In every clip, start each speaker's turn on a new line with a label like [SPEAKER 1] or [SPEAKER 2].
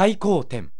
[SPEAKER 1] 開口点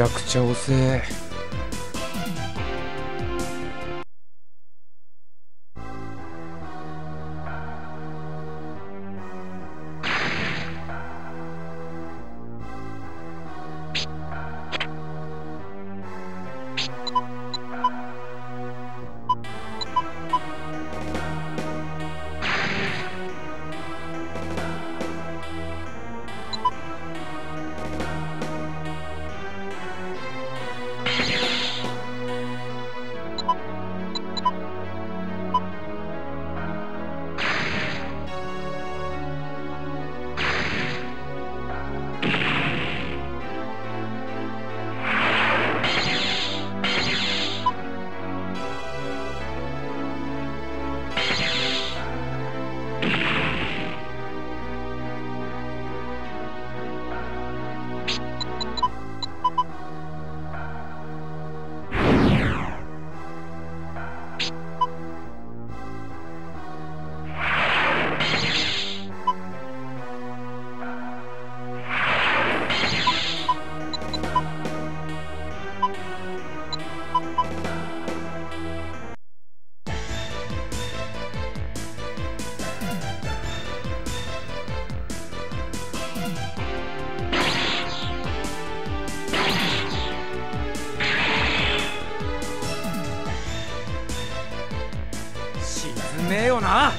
[SPEAKER 1] ちゃくちゃ遅え。
[SPEAKER 2] よな。